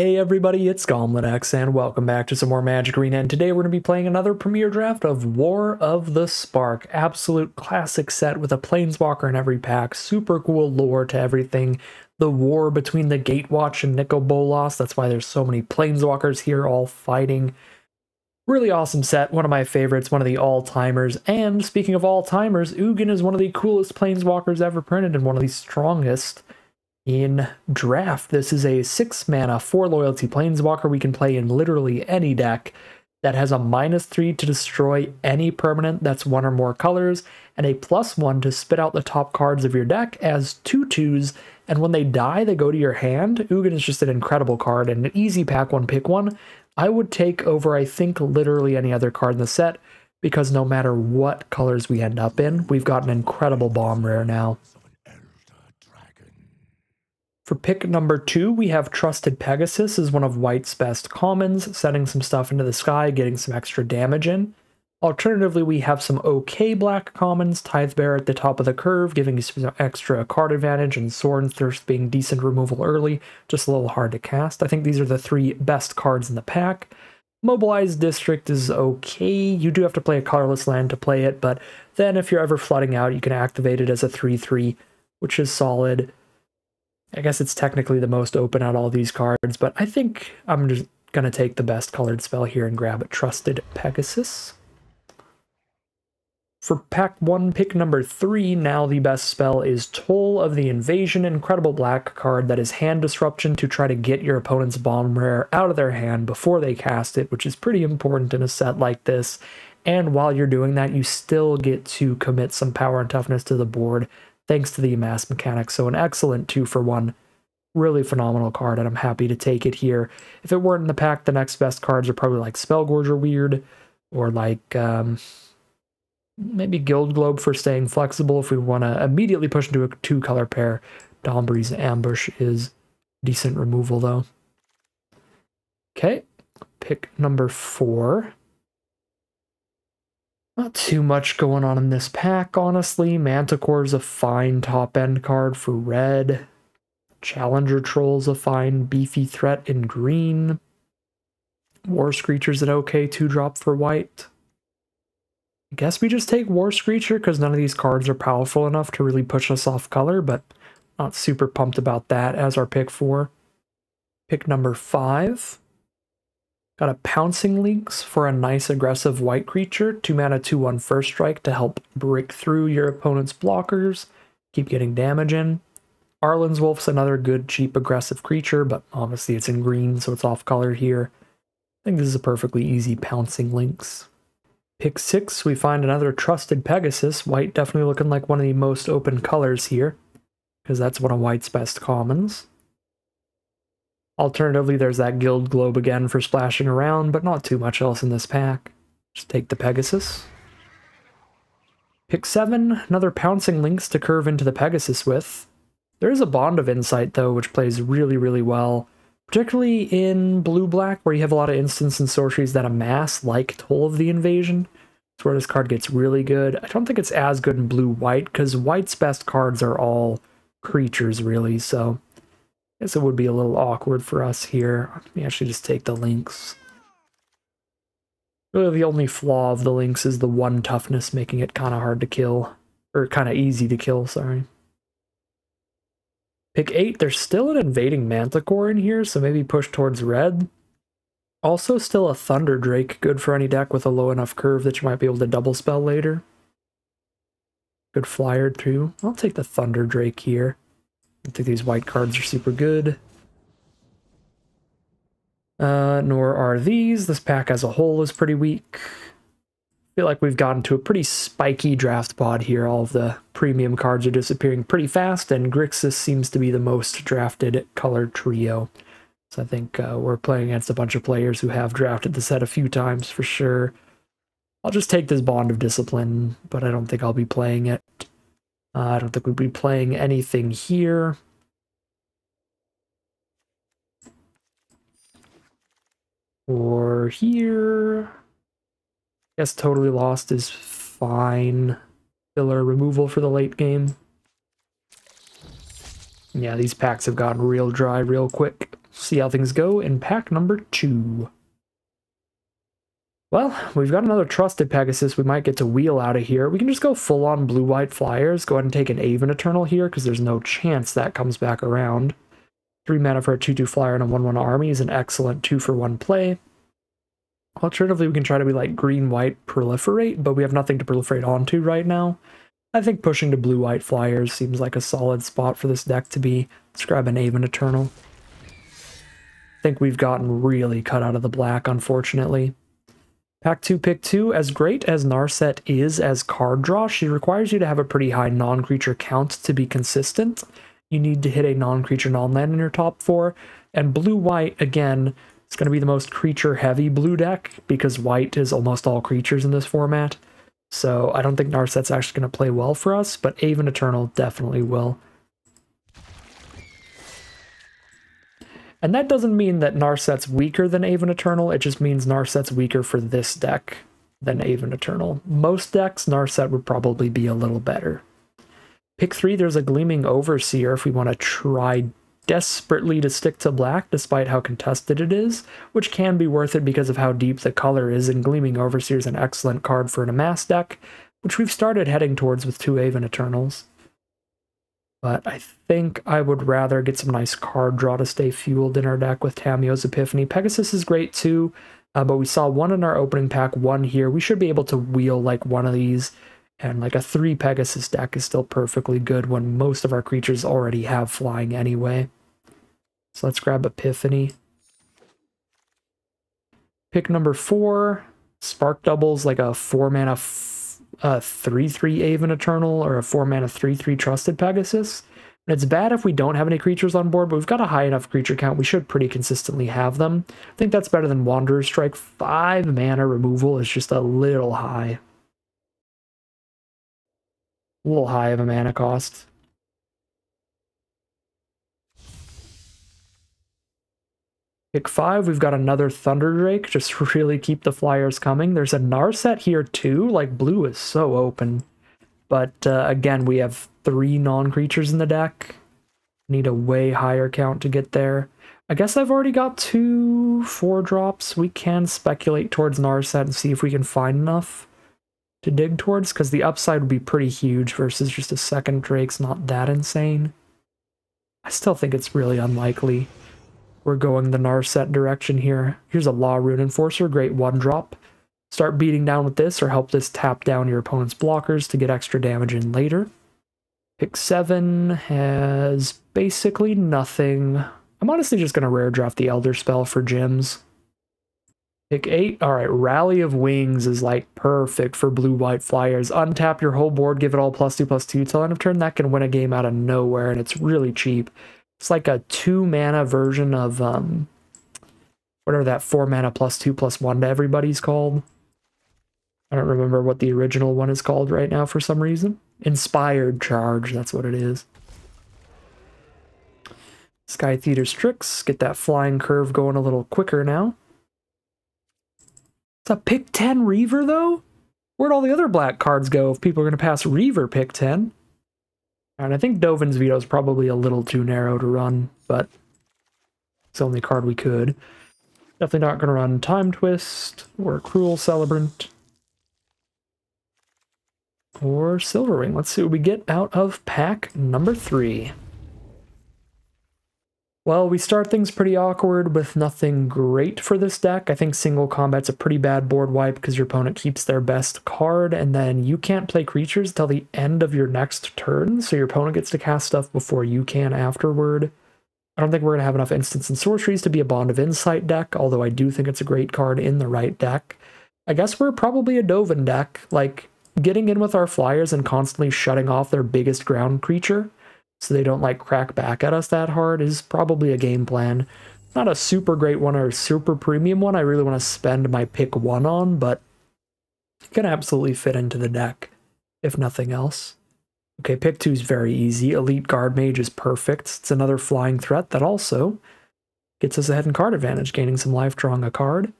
Hey everybody, it's Gomlet X, and welcome back to some more Magic Arena, and today we're going to be playing another premiere draft of War of the Spark. Absolute classic set with a Planeswalker in every pack, super cool lore to everything. The war between the Gatewatch and Nicol Bolas, that's why there's so many Planeswalkers here all fighting. Really awesome set, one of my favorites, one of the all-timers, and speaking of all-timers, Ugin is one of the coolest Planeswalkers ever printed and one of the strongest in draft. This is a six mana, four loyalty planeswalker we can play in literally any deck that has a minus three to destroy any permanent that's one or more colors, and a plus one to spit out the top cards of your deck as two twos. And when they die, they go to your hand. Ugin is just an incredible card and an easy pack one, pick one. I would take over, I think, literally any other card in the set because no matter what colors we end up in, we've got an incredible bomb rare now. For pick number two, we have Trusted Pegasus as one of White's best commons, setting some stuff into the sky, getting some extra damage in. Alternatively, we have some okay black commons, Tithe Bear at the top of the curve, giving you some extra card advantage, and Sorin's Thirst being decent removal early, just a little hard to cast. I think these are the three best cards in the pack. Mobilized District is okay. You do have to play a colorless land to play it, but then if you're ever flooding out, you can activate it as a 3-3, which is solid. I guess it's technically the most open out all these cards, but I think I'm just going to take the best colored spell here and grab a Trusted Pegasus. For pack 1, pick number 3, now the best spell is Toll of the Invasion, incredible black card that is hand disruption to try to get your opponent's bomb rare out of their hand before they cast it, which is pretty important in a set like this. And while you're doing that, you still get to commit some power and toughness to the board thanks to the mass mechanics. So an excellent two for one. Really phenomenal card, and I'm happy to take it here. If it weren't in the pack, the next best cards are probably like Spellgorger Weird, or like um, maybe Guild Globe for staying flexible if we want to immediately push into a two color pair. Domri's Ambush is decent removal though. Okay, pick number four. Not too much going on in this pack, honestly. Manticore is a fine top end card for red. Challenger Troll's a fine beefy threat in green. War Screecher's an okay 2 drop for white. I guess we just take War Screecher because none of these cards are powerful enough to really push us off color, but not super pumped about that as our pick 4. Pick number 5. Got a Pouncing Lynx for a nice aggressive white creature, 2 mana 2 1 first strike to help break through your opponent's blockers, keep getting damage in. Arlinn's Wolf's another good, cheap, aggressive creature, but obviously it's in green, so it's off color here. I think this is a perfectly easy Pouncing Lynx. Pick 6, we find another Trusted Pegasus, white definitely looking like one of the most open colors here, because that's one of white's best commons. Alternatively, there's that Guild Globe again for splashing around, but not too much else in this pack. Just take the Pegasus. Pick 7, another Pouncing Lynx to curve into the Pegasus with. There is a Bond of Insight, though, which plays really, really well, particularly in blue-black, where you have a lot of instants and sorceries that amass, like Toll of the Invasion. That's where this card gets really good. I don't think it's as good in blue-white, because white's best cards are all creatures, really, so guess it would be a little awkward for us here. We actually just take the Lynx. Really the only flaw of the Lynx is the one toughness making it kind of hard to kill. Or kind of easy to kill, sorry. Pick 8, there's still an invading Manticore in here, so maybe push towards red. Also still a Thunder Drake, good for any deck with a low enough curve that you might be able to double spell later. Good flyer too. I'll take the Thunder Drake here. I think these white cards are super good. Uh, nor are these. This pack as a whole is pretty weak. I feel like we've gotten to a pretty spiky draft pod here. All of the premium cards are disappearing pretty fast, and Grixis seems to be the most drafted color trio. So I think uh, we're playing against a bunch of players who have drafted the set a few times for sure. I'll just take this Bond of Discipline, but I don't think I'll be playing it. Uh, I don't think we'd be playing anything here. Or here. I guess Totally Lost is fine. Filler removal for the late game. Yeah, these packs have gotten real dry real quick. see how things go in pack number two. Well, we've got another Trusted Pegasus we might get to wheel out of here. We can just go full-on blue-white flyers, go ahead and take an Aven Eternal here, because there's no chance that comes back around. 3 mana for a 2-2 flyer and a 1-1 army is an excellent 2-for-1 play. Alternatively, we can try to be like green-white proliferate, but we have nothing to proliferate onto right now. I think pushing to blue-white flyers seems like a solid spot for this deck to be. Let's grab an Aven Eternal. I think we've gotten really cut out of the black, unfortunately. Pack 2, pick 2. As great as Narset is as card draw, she requires you to have a pretty high non-creature count to be consistent. You need to hit a non-creature non-land in your top 4. And blue-white, again, it's going to be the most creature-heavy blue deck, because white is almost all creatures in this format. So I don't think Narset's actually going to play well for us, but Aven Eternal definitely will. And that doesn't mean that Narset's weaker than Aven Eternal, it just means Narset's weaker for this deck than Aven Eternal. Most decks, Narset would probably be a little better. Pick 3, there's a Gleaming Overseer if we want to try desperately to stick to black despite how contested it is, which can be worth it because of how deep the color is, and Gleaming Overseer is an excellent card for an Amass deck, which we've started heading towards with two Aven Eternals. But I think I would rather get some nice card draw to stay fueled in our deck with Tamiyo's Epiphany. Pegasus is great too, uh, but we saw one in our opening pack, one here. We should be able to wheel like one of these, and like a three Pegasus deck is still perfectly good when most of our creatures already have flying anyway. So let's grab Epiphany. Pick number four, Spark doubles like a four mana a 3-3 Aven Eternal or a 4-mana 3-3 Trusted Pegasus. And it's bad if we don't have any creatures on board, but we've got a high enough creature count. We should pretty consistently have them. I think that's better than Wanderer's Strike. 5 mana removal is just a little high. A little high of a mana cost. Pick five, we've got another Thunder Drake. Just really keep the flyers coming. There's a Narset here too. Like, blue is so open. But uh, again, we have three non-creatures in the deck. Need a way higher count to get there. I guess I've already got two four drops. We can speculate towards Narset and see if we can find enough to dig towards, because the upside would be pretty huge versus just a second Drake's not that insane. I still think it's really unlikely we're going the Narset direction here. Here's a Law Rune Enforcer, great one drop. Start beating down with this or help this tap down your opponent's blockers to get extra damage in later. Pick 7 has basically nothing. I'm honestly just going to rare draft the Elder Spell for gems. Pick 8. Alright, Rally of Wings is like perfect for blue-white flyers. Untap your whole board, give it all plus 2 plus 2 till end of turn. That can win a game out of nowhere, and it's really cheap. It's like a two mana version of um, whatever that four mana plus two plus one to everybody's called. I don't remember what the original one is called right now for some reason. Inspired Charge, that's what it is. Sky Theater Strix, get that flying curve going a little quicker now. It's a pick 10 Reaver though? Where'd all the other black cards go if people are going to pass Reaver pick 10? And I think Dovin's Veto is probably a little too narrow to run, but it's the only card we could. Definitely not going to run Time Twist or Cruel Celebrant or Silverwing. Let's see what we get out of pack number three. Well, we start things pretty awkward with nothing great for this deck. I think single combat's a pretty bad board wipe because your opponent keeps their best card, and then you can't play creatures till the end of your next turn, so your opponent gets to cast stuff before you can afterward. I don't think we're going to have enough instants and sorceries to be a Bond of Insight deck, although I do think it's a great card in the right deck. I guess we're probably a Dovin deck, like getting in with our flyers and constantly shutting off their biggest ground creature so they don't like crack back at us that hard is probably a game plan. Not a super great one or a super premium one I really want to spend my pick one on, but it can absolutely fit into the deck, if nothing else. Okay, pick two is very easy. Elite Guard Mage is perfect. It's another flying threat that also gets us ahead in card advantage, gaining some life drawing a card.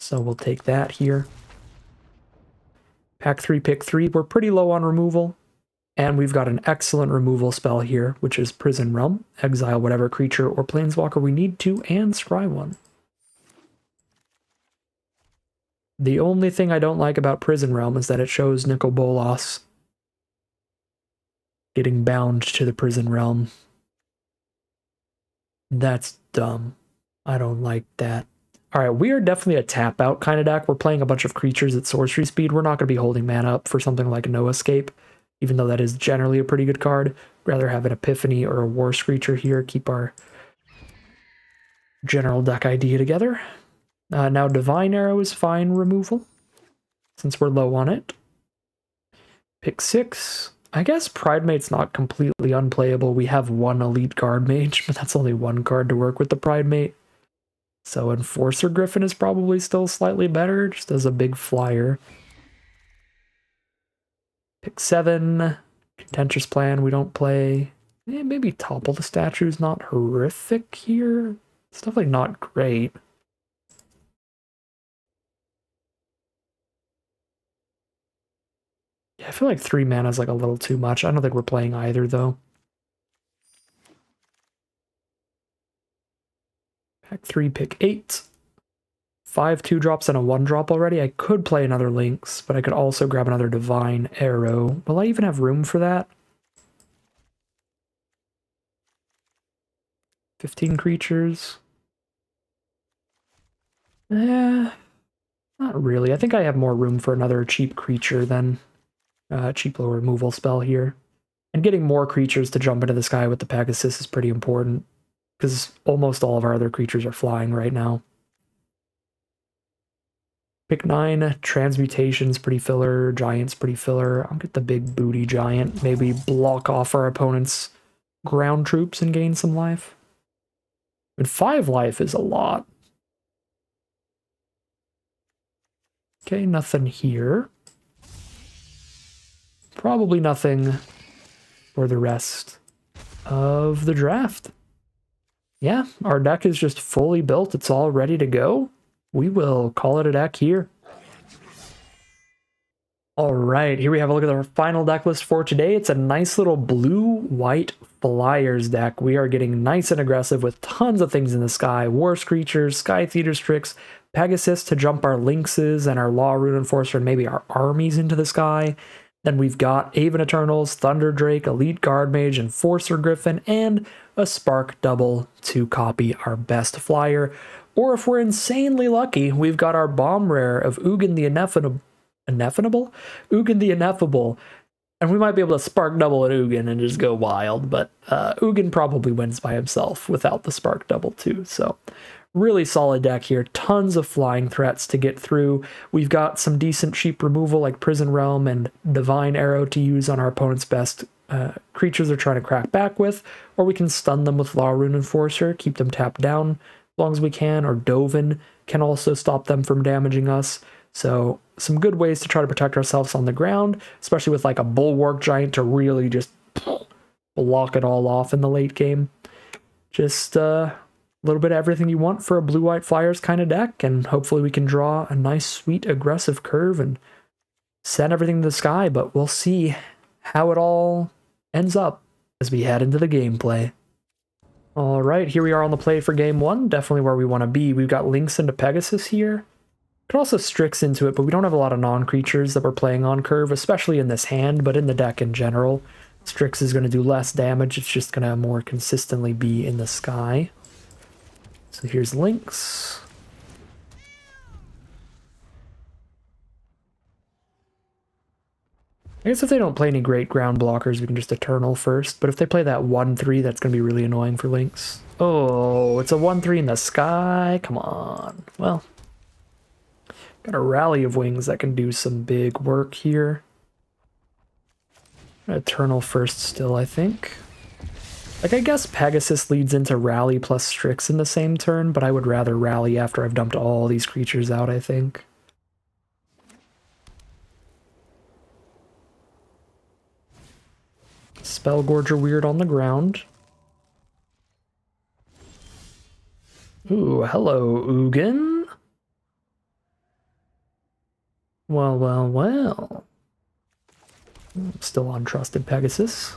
So we'll take that here. Pack three, pick three. We're pretty low on removal And we've got an excellent removal spell here, which is Prison Realm. Exile whatever creature or planeswalker we need to, and scry one. The only thing I don't like about Prison Realm is that it shows Nicol Bolas getting bound to the Prison Realm. That's dumb. I don't like that. All right, we are definitely a tap out kind of deck. We're playing a bunch of creatures at sorcery speed. We're not going to be holding mana up for something like No Escape, even though that is generally a pretty good card. Rather have an Epiphany or a War Screecher here. Keep our general deck idea together. Uh, now Divine Arrow is fine removal, since we're low on it. Pick six. I guess Pridemate's not completely unplayable. We have one Elite Guard Mage, but that's only one card to work with the Pridemate. So Enforcer Griffin is probably still slightly better, just as a big flyer. Pick seven. Contentious Plan, we don't play. Maybe Topple the Statue is not horrific here. It's definitely not great. Yeah, I feel like three mana is like a little too much. I don't think we're playing either, though. Pack three, pick eight. Five two drops and a one drop already. I could play another Lynx, but I could also grab another Divine Arrow. Will I even have room for that? 15 creatures. Eh, not really. I think I have more room for another cheap creature than uh, cheap low removal spell here. And getting more creatures to jump into the sky with the Pegasus is pretty important, because almost all of our other creatures are flying right now. Pick 9, Transmutation's pretty filler, Giant's pretty filler. I'll get the big booty Giant, maybe block off our opponent's ground troops and gain some life. But 5 life is a lot. Okay, nothing here probably nothing for the rest of the draft. Yeah, our deck is just fully built. It's all ready to go. We will call it a deck here. All right, here we have a look at our final deck list for today. It's a nice little blue-white Flyers deck. We are getting nice and aggressive with tons of things in the sky. War Screechers, Sky Theater Strix, Pegasus to jump our Lynxes and our Law Rune Enforcer and maybe our armies into the sky. Then we've got Aven Eternals, Thunder Drake, Elite Guard Mage, Enforcer Griffin, and a Spark Double to copy our best flyer. Or if we're insanely lucky, we've got our bomb rare of Ugin the Ineffable. Ineffable? Ugin the Ineffable. And we might be able to spark double at Ugin and just go wild, but uh, Ugin probably wins by himself without the spark double too. So Really solid deck here. Tons of flying threats to get through. We've got some decent cheap removal like Prison Realm and Divine Arrow to use on our opponent's best uh, creatures they're trying to crack back with, or we can stun them with Law Rune Enforcer, keep them tapped down long as we can, or Dovin can also stop them from damaging us. So some good ways to try to protect ourselves on the ground, especially with like a Bulwark Giant to really just block it all off in the late game. Just uh, a little bit of everything you want for a blue white flyers kind of deck, and hopefully we can draw a nice, sweet, aggressive curve and send everything to the sky. But we'll see how it all ends up as we head into the gameplay. All right, here we are on the play for game one. Definitely where we want to be. We've got Lynx into Pegasus here. Could also Strix into it, but we don't have a lot of non-creatures that we're playing on curve, especially in this hand, but in the deck in general. Strix is going to do less damage. It's just going to more consistently be in the sky. So here's Lynx. I guess if they don't play any great ground blockers, we can just Eternal first. But if they play that 1-3, that's going to be really annoying for Lynx. Oh, it's a 1-3 in the sky. Come on. Well, got a Rally of Wings that can do some big work here. Eternal first still, I think. Like, I guess Pegasus leads into Rally plus Strix in the same turn, but I would rather Rally after I've dumped all these creatures out, I think. Spellgorger Weird on the ground. Ooh, hello, Ugin. Well, well, well. Still on Trusted Pegasus.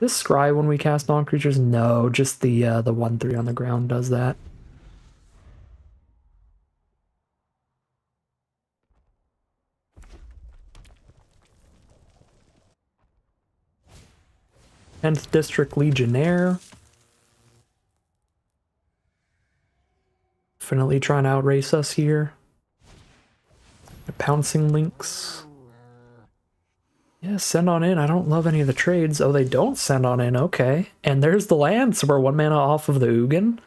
This scry when we cast non-creatures? No, just the uh, the 1-3 on the ground does that. Tenth District Legionnaire. Definitely trying to outrace us here. The Pouncing Lynx. Yeah, send on in. I don't love any of the trades. Oh, they don't send on in. Okay. And there's the land, so we're one mana off of the Ugin.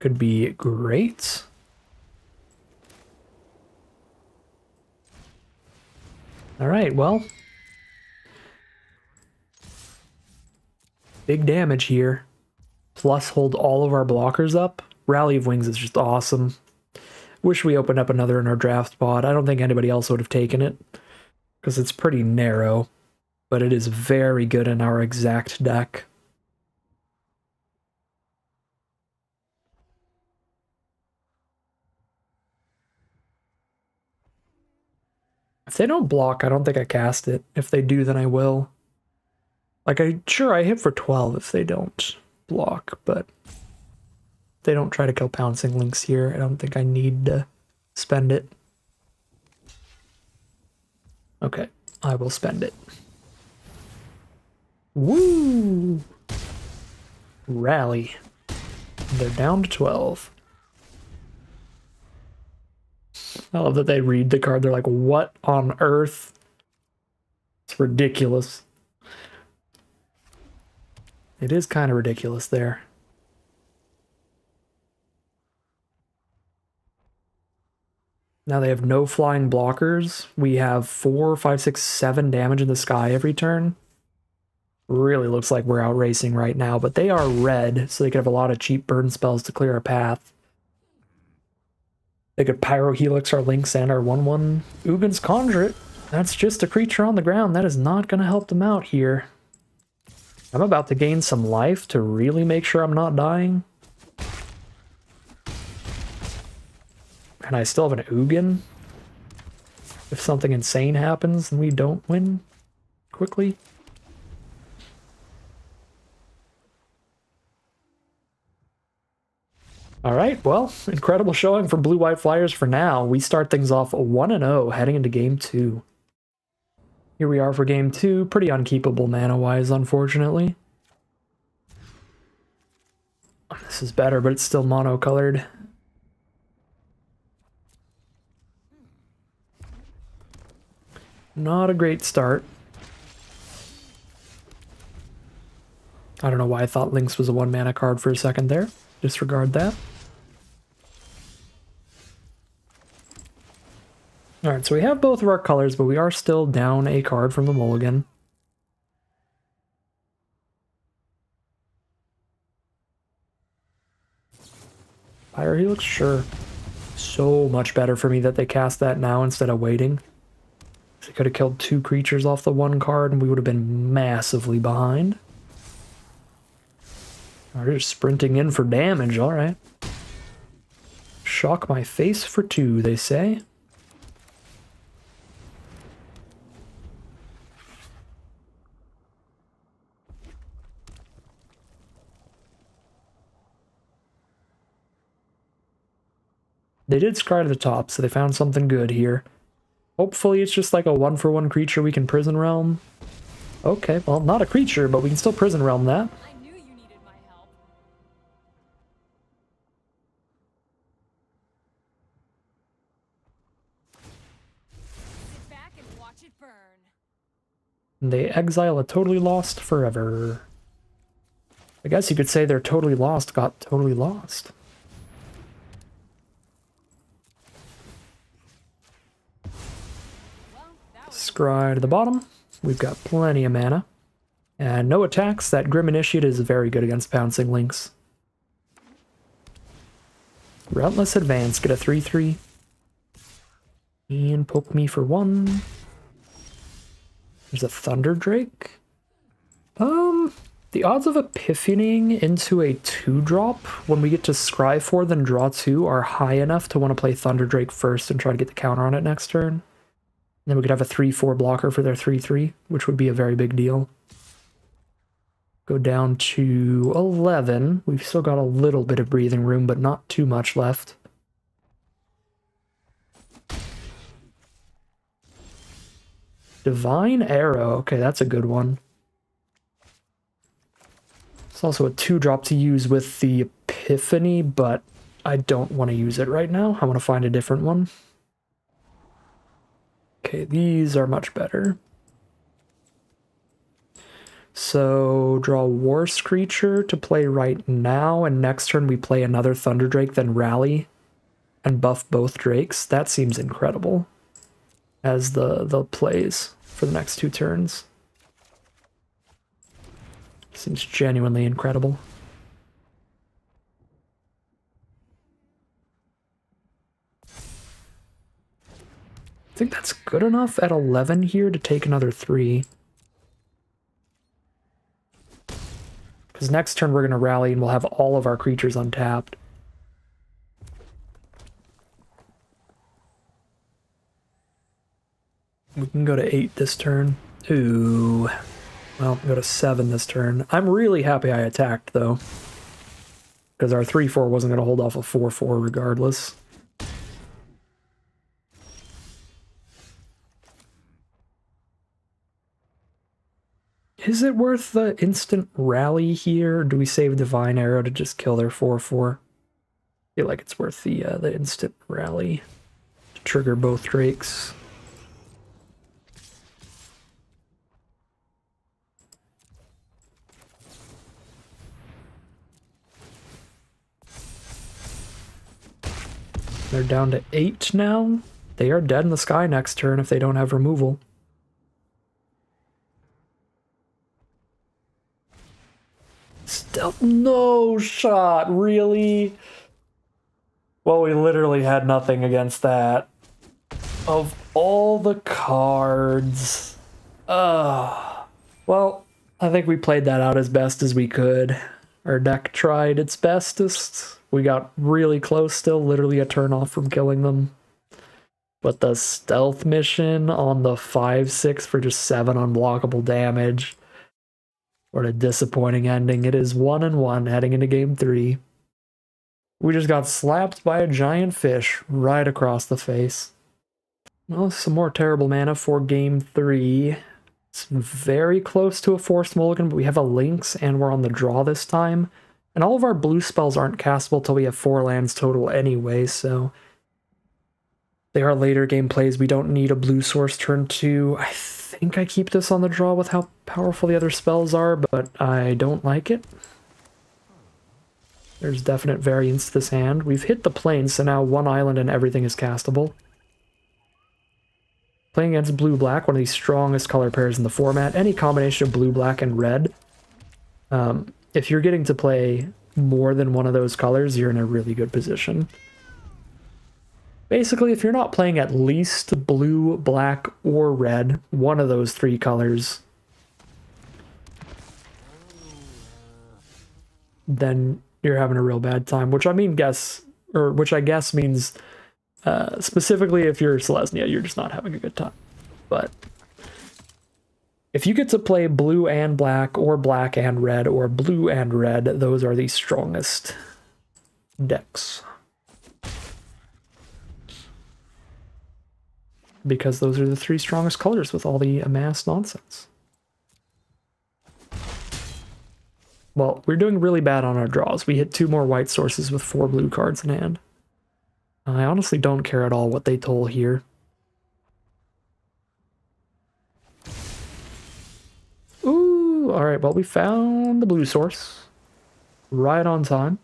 Could be great. All right, well. Big damage here. Plus hold all of our blockers up. Rally of Wings is just awesome. Wish we opened up another in our draft spot. I don't think anybody else would have taken it because it's pretty narrow, but it is very good in our exact deck. If they don't block, I don't think I cast it. If they do, then I will. Like, I sure I hit for 12 if they don't block, but they don't try to kill Pouncing Lynx here. I don't think I need to spend it. Okay, I will spend it. Woo! Rally. They're down to 12. I love that they read the card. They're like, what on earth? It's ridiculous. It is kind of ridiculous there. Now they have no flying blockers. We have four, five, six, seven damage in the sky every turn. Really looks like we're out racing right now, but they are red, so they could have a lot of cheap burn spells to clear a path. They could Pyro Helix our Lynx and our 1-1 Ugin's Conjurant. That's just a creature on the ground. That is not going to help them out here. I'm about to gain some life to really make sure I'm not dying. And I still have an Ugin. If something insane happens and we don't win quickly. All right, well, incredible showing for Blue White Flyers for now. We start things off 1-0 heading into game two. Here we are for game two. Pretty unkeepable mana-wise, unfortunately. This is better, but it's still mono-colored. Not a great start. I don't know why I thought Lynx was a one mana card for a second there. Disregard that. Alright, so we have both of our colors, but we are still down a card from the mulligan. Fire Helix? Sure. So much better for me that they cast that now instead of waiting. They could have killed two creatures off the one card and we would have been massively behind. They're just sprinting in for damage, alright. Shock my face for two, they say. They did scry to the top, so they found something good here. Hopefully it's just like a one-for-one -one creature we can Prison Realm. Okay, well, not a creature, but we can still Prison Realm that. They exile a totally lost forever. I guess you could say they're totally lost got totally lost. Scry to the bottom. We've got plenty of mana. And no attacks. That Grim Initiate is very good against Pouncing Lynx. Relentless Advance, get a 3-3. And poke me for one. There's a Thunder Drake. Um, the odds of epiphanying into a 2-drop when we get to Scry 4 then draw 2 are high enough to want to play Thunder Drake first and try to get the counter on it next turn. Then we could have a 3-4 blocker for their 3-3, which would be a very big deal. Go down to 11. We've still got a little bit of breathing room, but not too much left. Divine Arrow. Okay, that's a good one. It's also a 2-drop to use with the Epiphany, but I don't want to use it right now. I want to find a different one. Okay, these are much better. So draw War Screecher to play right now, and next turn we play another Thunder Drake, then rally and buff both Drakes. That seems incredible as the, the plays for the next two turns. Seems genuinely incredible. Think that's good enough at 11 here to take another 3. Because next turn we're going to rally and we'll have all of our creatures untapped. We can go to 8 this turn. Ooh. Well, go to 7 this turn. I'm really happy I attacked, though. Because our 3-4 wasn't going to hold off a 4-4 regardless. Is it worth the instant rally here? do we save Divine Arrow to just kill their 4-4? feel like it's worth the uh, the instant rally to trigger both drakes. They're down to 8 now. They are dead in the sky next turn if they don't have removal. No shot, really? Well, we literally had nothing against that. Of all the cards. Uh, well, I think we played that out as best as we could. Our deck tried its bestest. We got really close still, literally a turn off from killing them. But the stealth mission on the 5-6 for just 7 unblockable damage what a disappointing ending. It is one and one heading into game three. We just got slapped by a giant fish right across the face. Well, some more terrible mana for game three. It's very close to a forced mulligan, but we have a lynx and we're on the draw this time. And all of our blue spells aren't castable till we have four lands total anyway, so they are later game plays. We don't need a blue source turn two. I think I keep this on the draw with how powerful the other spells are, but I don't like it. There's definite variance to this hand. We've hit the plane, so now one island and everything is castable. Playing against blue-black, one of the strongest color pairs in the format. Any combination of blue, black, and red. Um, if you're getting to play more than one of those colors, you're in a really good position. Basically, if you're not playing at least blue, black, or red, one of those three colors, then you're having a real bad time. Which I mean, guess, or which I guess means uh, specifically if you're Selesnya, you're just not having a good time. But if you get to play blue and black, or black and red, or blue and red, those are the strongest decks. Because those are the three strongest colors with all the amassed nonsense. Well, we're doing really bad on our draws. We hit two more white sources with four blue cards in hand. I honestly don't care at all what they toll here. Ooh, alright, well we found the blue source. Right on time.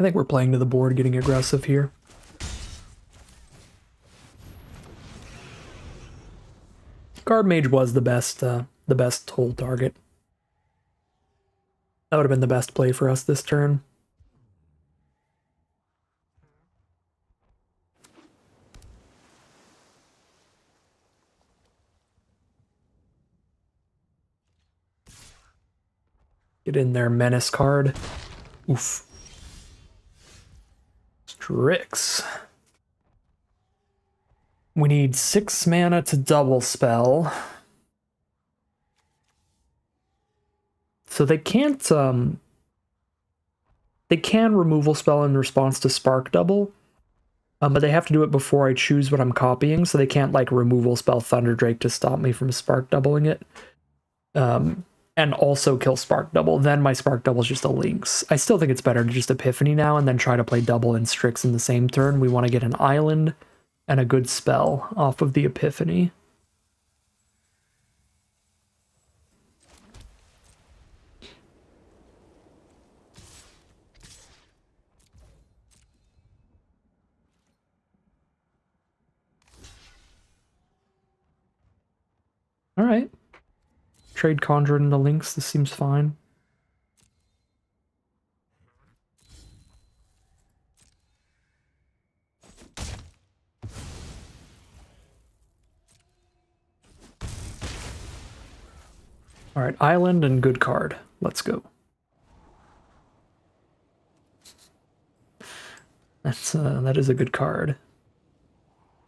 I think we're playing to the board, getting aggressive here. Guard Mage was the best, uh, the best toll target. That would have been the best play for us this turn. Get in there, Menace card. Oof. Strix. We need six mana to double spell. So they can't um they can removal spell in response to spark double. Um, but they have to do it before I choose what I'm copying, so they can't like removal spell Thunder Drake to stop me from spark doubling it. Um, and also kill spark double. Then my spark double is just a lynx. I still think it's better to just epiphany now and then try to play double and Strix in the same turn. We want to get an island and a good spell off of the epiphany. All right. Trade Conjure into Lynx, this seems fine. All right, Island and good card. Let's go. That's uh, that is a good card.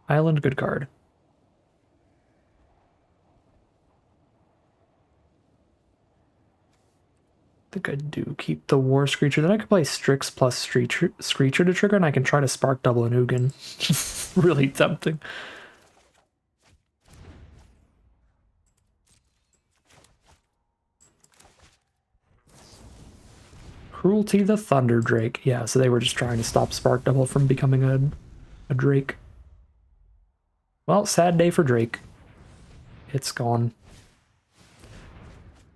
Island, good card. Think I do keep the War Screecher. Then I could play Strix plus Screecher, to trigger, and I can try to Spark Double an Ugin. really tempting. Cruelty the Thunder Drake. Yeah, so they were just trying to stop Spark Double from becoming a, a Drake. Well, sad day for Drake. It's gone.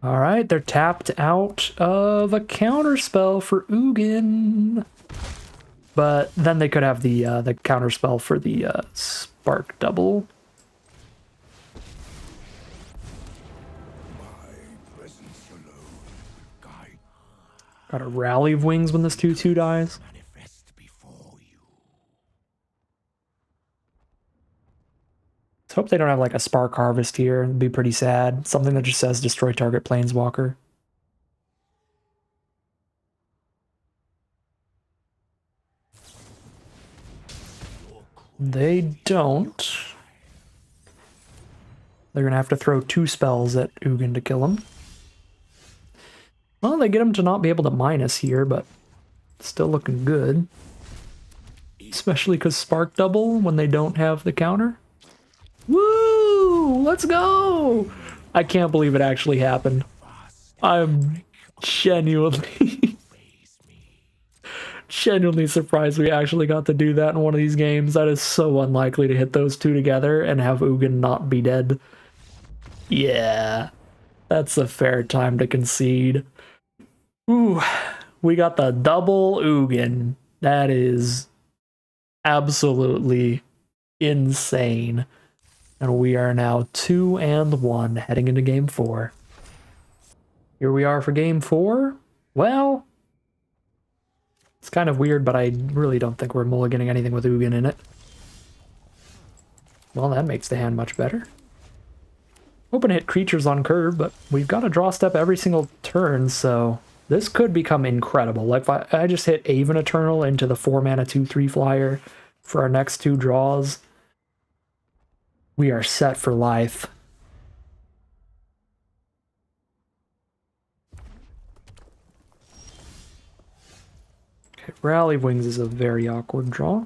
All right, they're tapped out of a counterspell for Ugin. But then they could have the uh, the counterspell for the uh, Spark Double. Got a Rally of Wings when this 2-2 dies. Hope they don't have like a spark harvest here. It'd be pretty sad. Something that just says destroy target planeswalker. They don't. They're gonna have to throw two spells at Ugin to kill him. Well, they get him to not be able to minus here, but still looking good. Especially because Spark Double when they don't have the counter. Woo! Let's go! I can't believe it actually happened. I'm genuinely, genuinely surprised we actually got to do that in one of these games. That is so unlikely to hit those two together and have Ugin not be dead. Yeah, that's a fair time to concede. Ooh, we got the double Ugin. That is absolutely insane. And we are now two and one heading into game four. Here we are for game four. Well, it's kind of weird, but I really don't think we're mulliganing anything with Ugin in it. Well, that makes the hand much better. Open hit creatures on curve, but we've got to draw step every single turn, so this could become incredible. Like if I, I just hit Aven Eternal into the 4 mana 2-3 flyer for our next two draws, we are set for life. Okay, Rally Wings is a very awkward draw.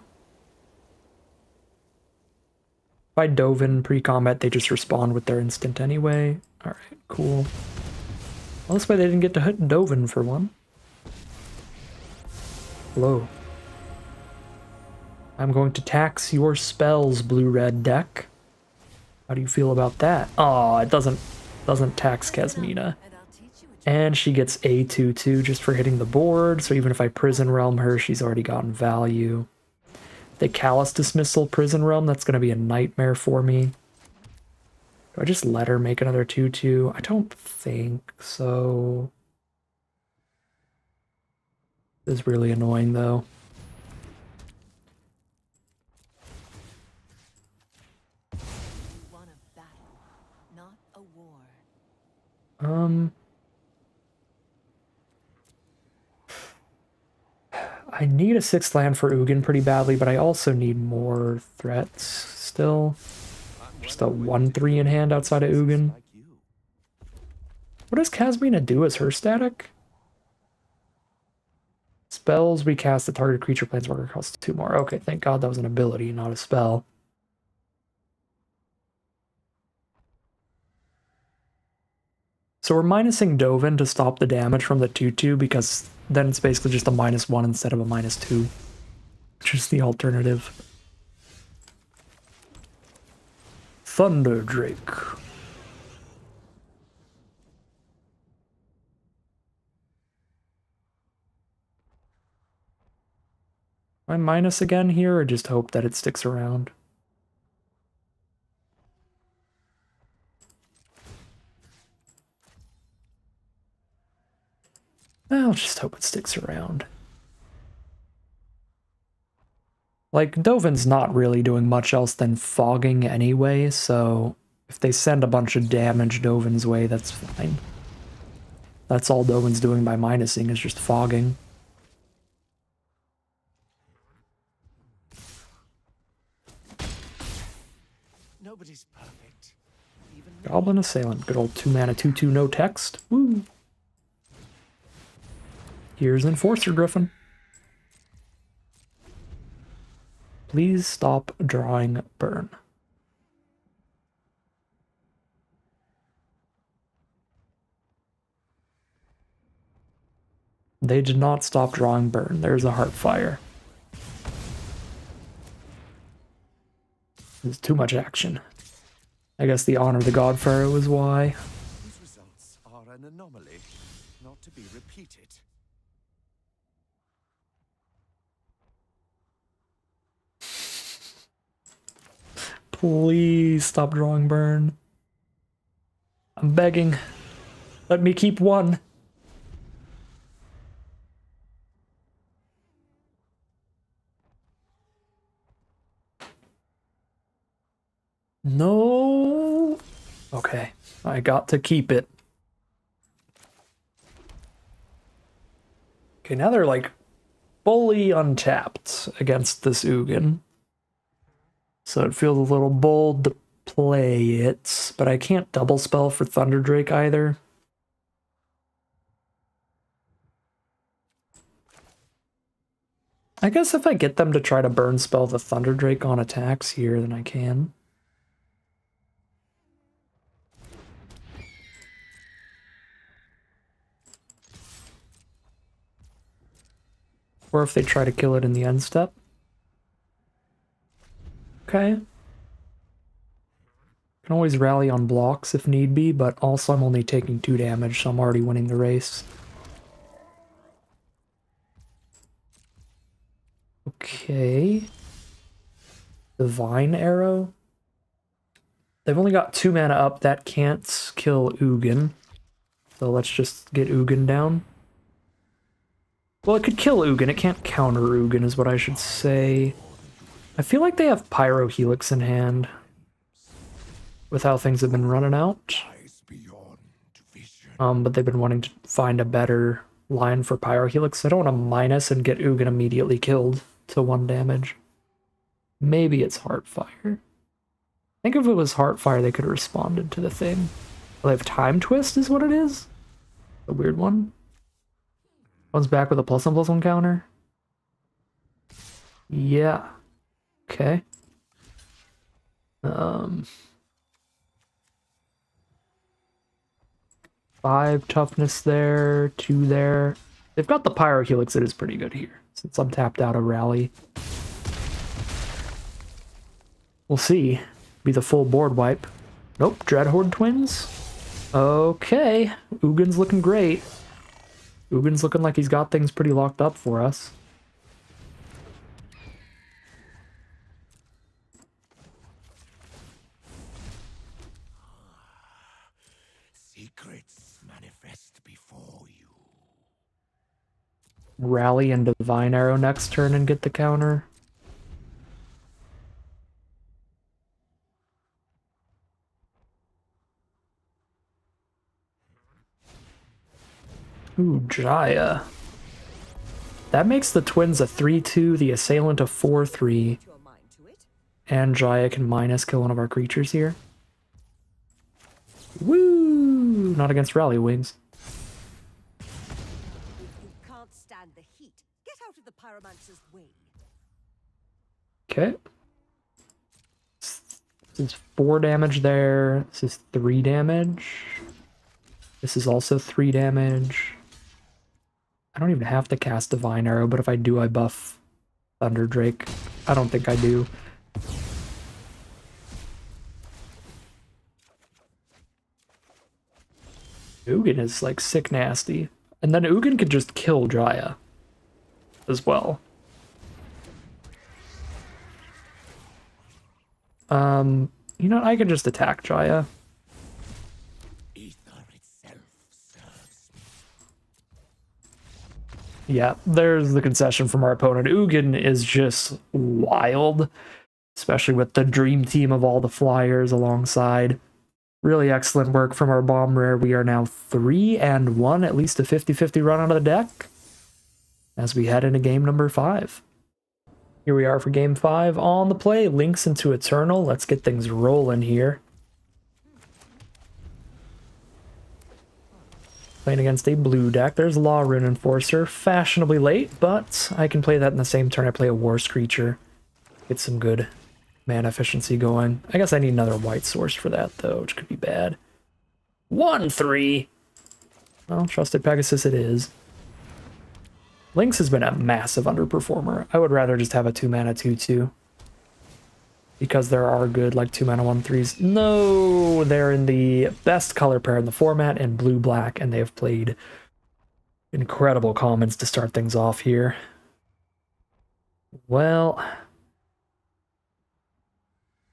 If I Dovin pre-combat, they just respond with their instant anyway. Alright, cool. Well, this way they didn't get to hit Dovin for one. Hello. I'm going to tax your spells, blue-red deck. How do you feel about that? Oh, it doesn't doesn't tax Kasmina. And she gets A2-2 just for hitting the board, so even if I Prison Realm her, she's already gotten value. The Callous Dismissal Prison Realm, that's going to be a nightmare for me. Do I just let her make another 2-2? I don't think so. This is really annoying, though. Um, I need a sixth land for Ugin pretty badly, but I also need more threats still. Just a 1-3 in hand outside of Ugin. What does Kasmina do as her static? Spells we cast a target creature planeswalker costs two more. Okay, thank god that was an ability, not a spell. So we're minusing Dovin to stop the damage from the 2-2 because then it's basically just a minus 1 instead of a minus 2. Which is the alternative. Thunder Drake. Am I minus again here or just hope that it sticks around? I'll just hope it sticks around. Like, Dovin's not really doing much else than fogging anyway, so if they send a bunch of damage Dovin's way, that's fine. That's all Dovin's doing by minusing, is just fogging. Nobody's perfect. Goblin Assailant, good old 2 mana 2 2 no text. Woo! Here's Enforcer Griffin. Please stop drawing burn. They did not stop drawing burn. There's a Heartfire. There's too much action. I guess the honor of the God Pharaoh is why. These results are an anomaly, not to be repeated. Please stop drawing burn. I'm begging. Let me keep one. No. Okay, I got to keep it. Okay, now they're like fully untapped against this Ugin. So it feels a little bold to play it, but I can't double spell for Thunder Drake either. I guess if I get them to try to burn spell the Thunder Drake on attacks here, then I can. Or if they try to kill it in the end step. Okay. Can always rally on blocks if need be, but also I'm only taking 2 damage, so I'm already winning the race. Okay. Divine Arrow. They've only got 2 mana up, that can't kill Ugin. So let's just get Ugin down. Well, it could kill Ugin, it can't counter Ugin is what I should say. I feel like they have Pyrohelix in hand with how things have been running out. Um, but they've been wanting to find a better line for Pyrohelix. I don't want to minus and get Ugin immediately killed to one damage. Maybe it's Heartfire. I think if it was Heartfire, they could have responded to the thing. Well, they have Time Twist is what it is? A weird one. One's back with a plus one plus one counter. Yeah. Okay. Um, five toughness there, two there. They've got the Pyrohelix that is pretty good here, since I'm tapped out of Rally. We'll see. Be the full board wipe. Nope, Dreadhorde Twins. Okay, Ugin's looking great. Ugin's looking like he's got things pretty locked up for us. Rally into Divine Arrow next turn and get the counter. Ooh, Jaya. That makes the twins a 3-2, the assailant a 4-3. And Jaya can minus kill one of our creatures here. Woo! Not against rally wings. Okay. This is four damage there. This is three damage. This is also three damage. I don't even have to cast Divine Arrow, but if I do, I buff Thunder Drake. I don't think I do. Ugin is like sick nasty. And then Ugin could just kill Jaya as well. Um, you know, I can just attack Jaya. Yeah, there's the concession from our opponent. Ugin is just wild, especially with the dream team of all the flyers alongside. Really excellent work from our bomb rare. We are now 3 and 1, at least a 50-50 run out of the deck as we head into game number 5. Here we are for game 5 on the play. Lynx into Eternal. Let's get things rolling here. Playing against a blue deck. There's Law Rune Enforcer. Fashionably late, but I can play that in the same turn I play a War Screecher. Get some good mana efficiency going. I guess I need another white source for that, though, which could be bad. 1-3! Well, Trusted Pegasus it is. Lynx has been a massive underperformer. I would rather just have a 2 mana 2-2. Because there are good, like, 2 mana 1-3s. No! They're in the best color pair in the format, in blue-black, and they have played incredible commons to start things off here. Well,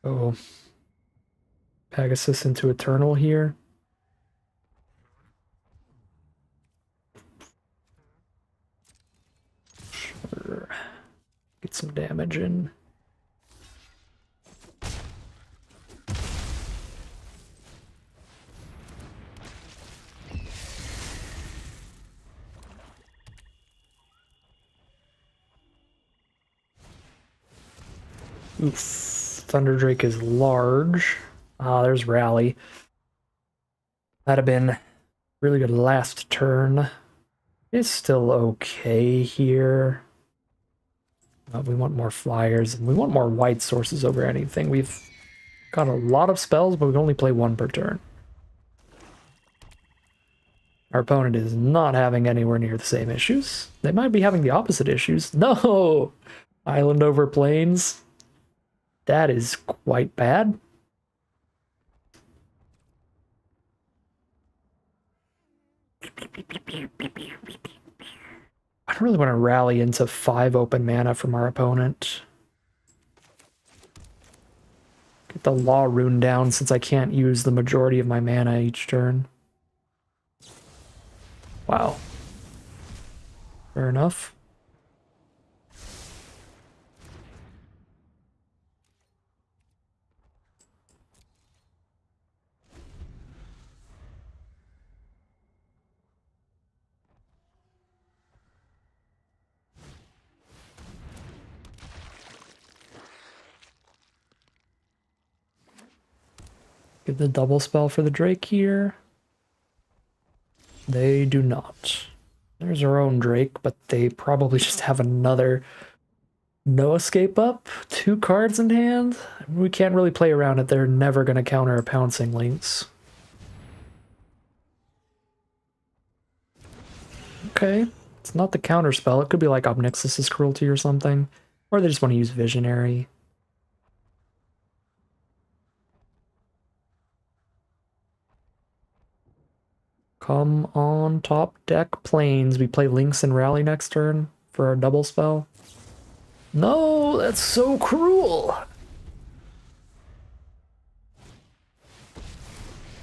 Oh. Pegasus into Eternal here. Get some damage in. Oof. Thunderdrake is large. Ah, there's Rally. That'd have been really good last turn. It's still okay here. Uh, we want more flyers, and we want more white sources over anything. We've got a lot of spells, but we can only play one per turn. Our opponent is not having anywhere near the same issues. They might be having the opposite issues. No! Island over plains. That is quite bad. I really want to rally into five open mana from our opponent. Get the Law Rune down since I can't use the majority of my mana each turn. Wow. Fair enough. Get the double spell for the Drake here. They do not. There's our own Drake, but they probably just have another no escape up, two cards in hand. We can't really play around it. They're never going to counter a pouncing Lynx. Okay, it's not the counter spell. It could be like Ob Nixilis' Cruelty or something. Or they just want to use Visionary. Come on top deck Plains. We play Lynx and Rally next turn for our double spell. No, that's so cruel.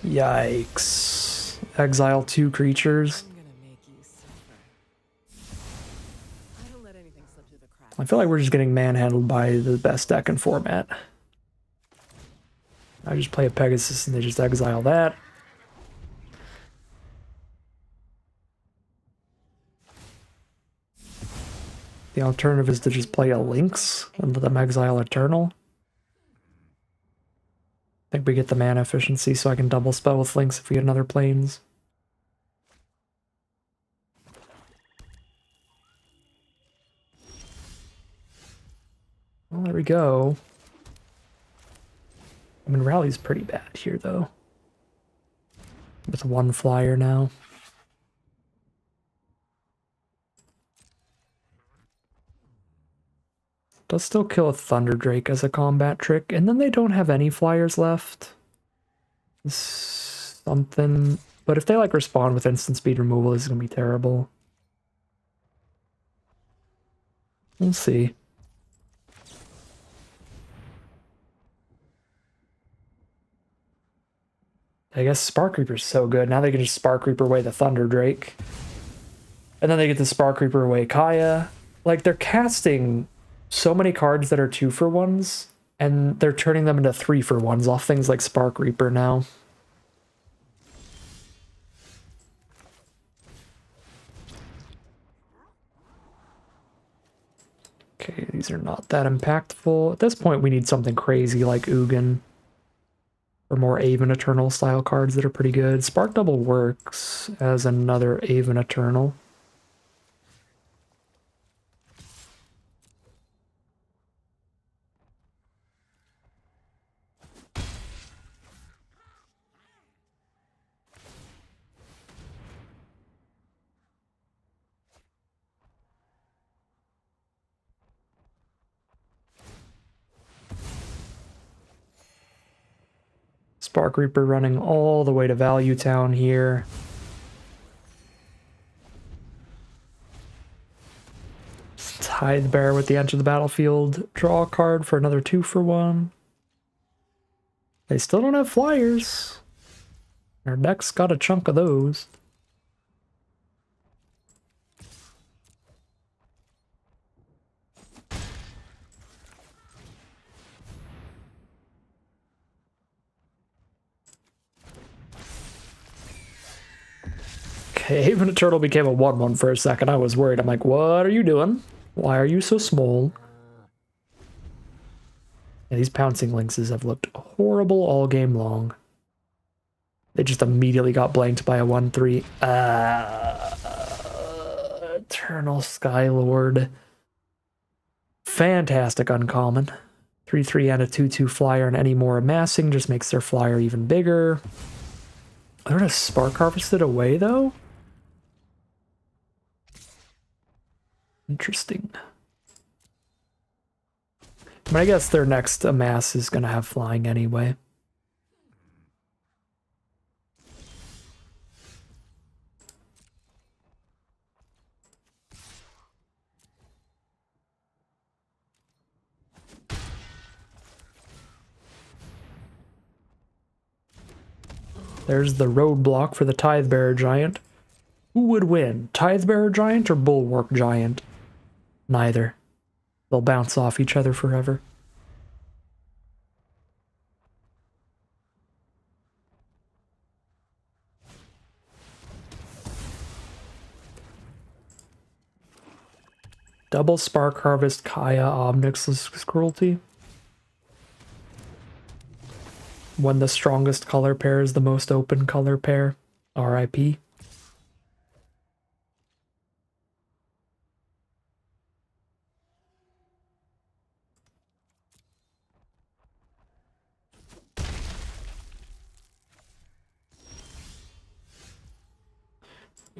Yikes. Exile two creatures. I feel like we're just getting manhandled by the best deck in format. I just play a Pegasus and they just exile that. The alternative is to just play a Lynx and let them exile Eternal. I think we get the mana efficiency so I can double spell with Lynx if we get another Plains. Well, there we go. I mean, Rally's pretty bad here, though. With one flyer now. Does still kill a Thunder Drake as a combat trick, and then they don't have any flyers left. Something... But if they, like, respond with instant speed removal, this is going to be terrible. We'll see. I guess Spark Reaper's so good. Now they can just Spark Reaper away the Thunder Drake. And then they get the Spark Reaper away Kaya. Like, they're casting so many cards that are two for ones, and they're turning them into three for ones off things like Spark Reaper now. Okay, these are not that impactful. At this point, we need something crazy like Ugin or more Aven Eternal style cards that are pretty good. Spark Double works as another Aven Eternal. Spark Reaper running all the way to Value Town here. Tithe Bear with the edge of the battlefield. Draw a card for another two for one. They still don't have flyers. Our deck's got a chunk of those. Even a turtle became a 1-1 for a second. I was worried. I'm like, what are you doing? Why are you so small? Yeah, these pouncing lynxes have looked horrible all game long. They just immediately got blanked by a 1-3. Uh, Eternal Skylord. Fantastic uncommon. 3-3 and a 2-2 flyer and any more amassing just makes their flyer even bigger. They're gonna spark harvest it away though? Interesting. But I guess their next amass is going to have flying anyway. There's the roadblock for the Tithe Giant. Who would win, Tithe Giant or Bulwark Giant? Neither. They'll bounce off each other forever. Double Spark Harvest Kaya Obnix's Cruelty. When the strongest color pair is the most open color pair. RIP.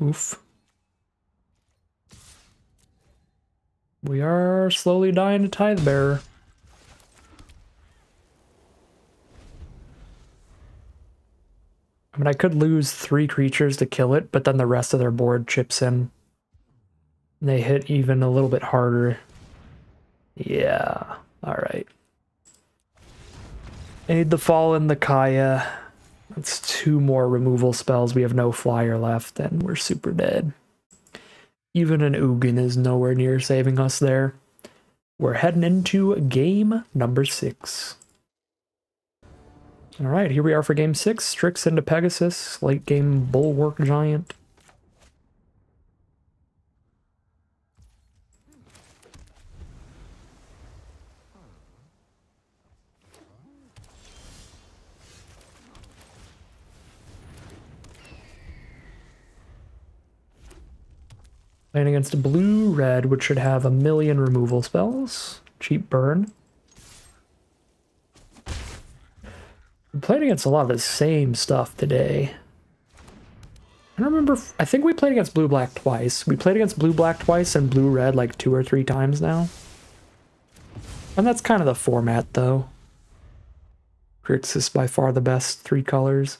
Oof. We are slowly dying to Tithe Bearer. I mean, I could lose three creatures to kill it, but then the rest of their board chips in. And they hit even a little bit harder. Yeah, alright. Aid the Fallen, the Kaya. That's two more removal spells. We have no flyer left, and we're super dead. Even an Ugin is nowhere near saving us there. We're heading into game number six. All right, here we are for game six. Strix into Pegasus, late game Bulwark Giant. Playing against blue red, which should have a million removal spells. Cheap burn. I'm playing against a lot of the same stuff today. I remember. I think we played against blue black twice. We played against blue black twice and blue red like two or three times now. And that's kind of the format though. Grixis by far the best three colors.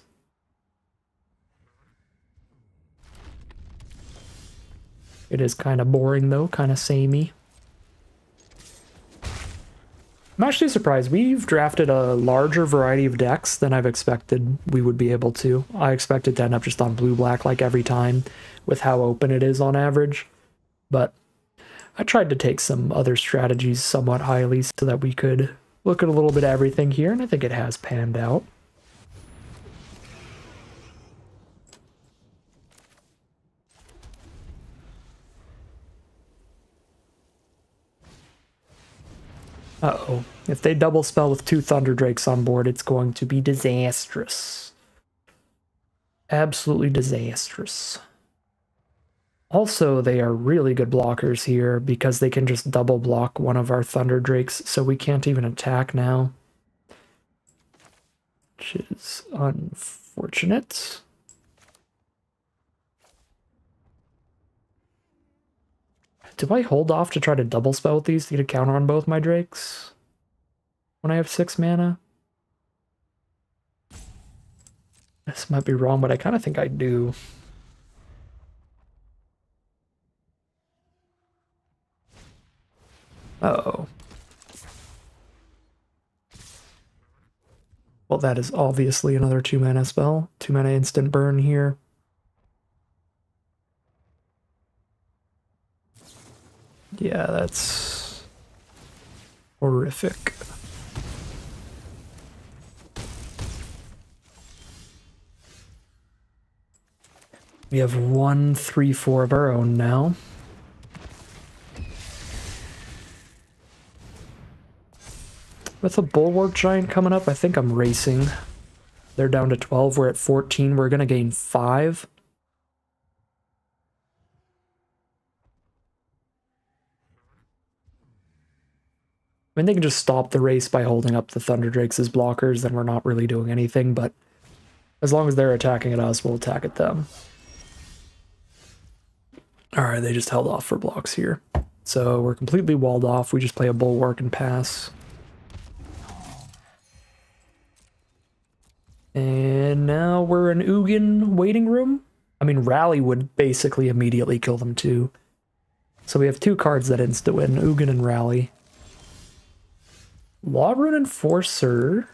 It is kind of boring though, kind of samey. I'm actually surprised. We've drafted a larger variety of decks than I've expected we would be able to. I expected to end up just on blue-black like every time with how open it is on average. But I tried to take some other strategies somewhat highly so that we could look at a little bit of everything here, and I think it has panned out. Uh-oh. If they double spell with two Thunder Drakes on board, it's going to be disastrous. Absolutely disastrous. Also, they are really good blockers here because they can just double block one of our Thunder Drakes, so we can't even attack now. Which is unfortunate. Do I hold off to try to double spell with these to get a counter on both my drakes? When I have six mana? This might be wrong, but I kind of think I do. Uh oh Well, that is obviously another two mana spell. Two mana instant burn here. Yeah, that's horrific. We have one, three, four of our own now. With a Bulwark Giant coming up, I think I'm racing. They're down to 12, we're at 14, we're gonna gain 5. I mean, they can just stop the race by holding up the Thunder Drakes as blockers, then we're not really doing anything, but as long as they're attacking at us, we'll attack at them. Alright, they just held off for blocks here. So we're completely walled off, we just play a Bulwark and pass. And now we're in Ugin waiting room. I mean, Rally would basically immediately kill them too. So we have two cards that insta-win, Ugin and Rally. Lawrune Enforcer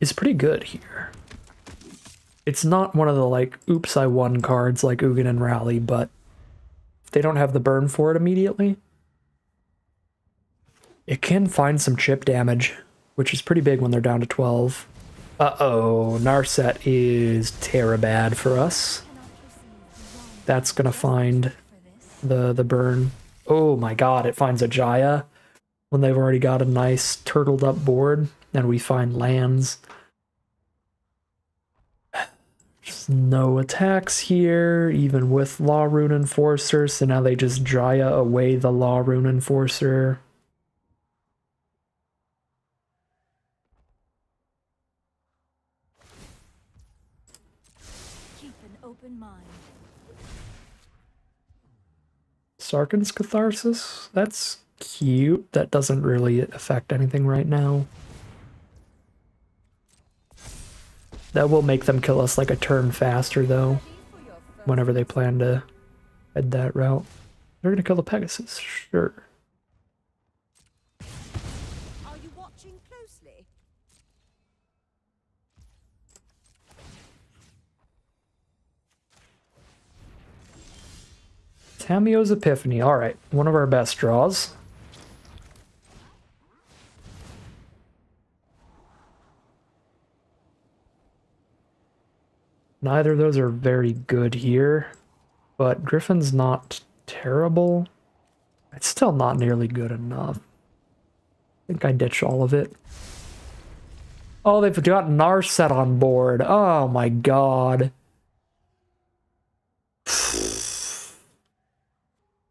is pretty good here. It's not one of the like, oops, I won cards like Ugin and Rally, but they don't have the burn for it immediately. It can find some chip damage, which is pretty big when they're down to 12. Uh-oh, Narset is bad for us. That's gonna find the the burn. Oh my god, it finds a Jaya when they've already got a nice turtled up board and we find lands. Just no attacks here, even with Lawrune Enforcer, so now they just Jaya away the Lawrune Enforcer. Sarkhan's Catharsis? That's cute. That doesn't really affect anything right now. That will make them kill us like a turn faster, though, whenever they plan to head that route. They're gonna kill the Pegasus, sure. Tamiyo's Epiphany. Alright, one of our best draws. Neither of those are very good here, but Griffin's not terrible. It's still not nearly good enough. I think I ditch all of it. Oh, they've got Narset on board. Oh my god.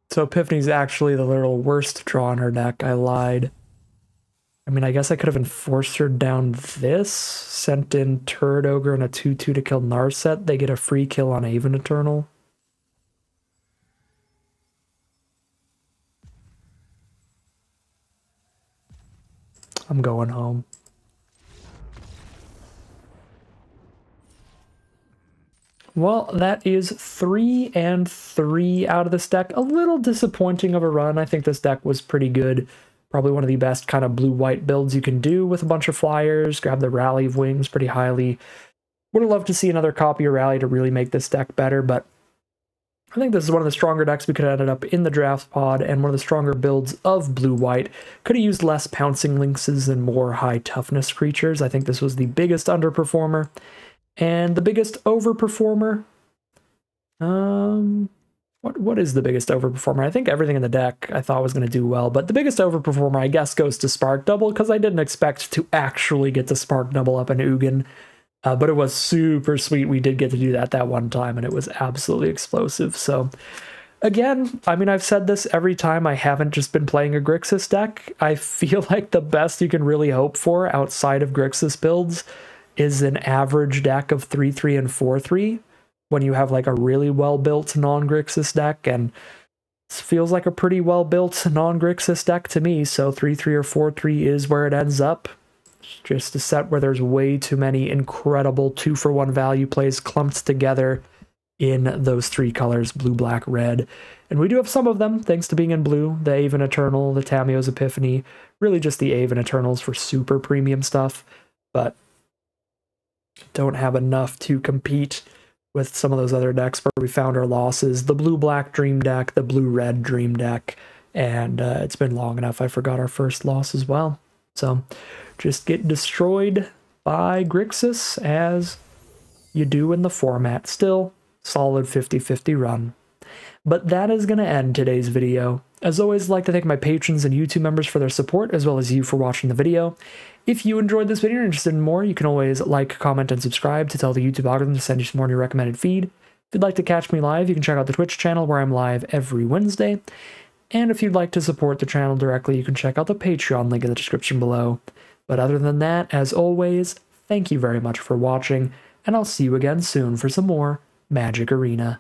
So Epiphany's actually the little worst draw in her deck. I lied. I mean, I guess I could have enforced her down this, sent in Turret Ogre and a 2-2 to kill Narset. They get a free kill on Aven Eternal. I'm going home. Well, that is three and three out of this deck. A little disappointing of a run. I think this deck was pretty good. Probably one of the best kind of blue-white builds you can do with a bunch of flyers. Grab the Rally of Wings pretty highly. Would have loved to see another copy of Rally to really make this deck better, but I think this is one of the stronger decks we could have ended up in the draft pod, and one of the stronger builds of blue-white. Could have used less pouncing lynxes and more high toughness creatures. I think this was the biggest underperformer. And the biggest overperformer, um, what what is the biggest overperformer? I think everything in the deck I thought was going to do well, but the biggest overperformer I guess goes to Spark Double because I didn't expect to actually get to Spark Double up in Ugin. Uh, but it was super sweet. We did get to do that that one time, and it was absolutely explosive. So, again, I mean, I've said this every time I haven't just been playing a Grixis deck. I feel like the best you can really hope for outside of Grixis builds is an average deck of 3 3 and 4 3 when you have like a really well built non Grixis deck. And feels like a pretty well built non Grixis deck to me. So 3 3 or 4 3 is where it ends up. It's Just a set where there's way too many incredible two for one value plays clumped together in those three colors blue, black, red. And we do have some of them, thanks to being in blue the Aven Eternal, the Tamiyo's Epiphany, really just the Aven Eternals for super premium stuff. But don't have enough to compete with some of those other decks where we found our losses. The blue black dream deck, the blue red dream deck, and uh, it's been long enough. I forgot our first loss as well. So just get destroyed by Grixis as you do in the format. Still, solid 50 50 run. But that is going to end today's video. As always, I'd like to thank my patrons and YouTube members for their support, as well as you for watching the video. If you enjoyed this video and interested in more, you can always like, comment, and subscribe to tell the YouTube algorithm to send you some more your recommended feed. If you'd like to catch me live, you can check out the Twitch channel where I'm live every Wednesday. And if you'd like to support the channel directly, you can check out the Patreon link in the description below. But other than that, as always, thank you very much for watching, and I'll see you again soon for some more Magic Arena.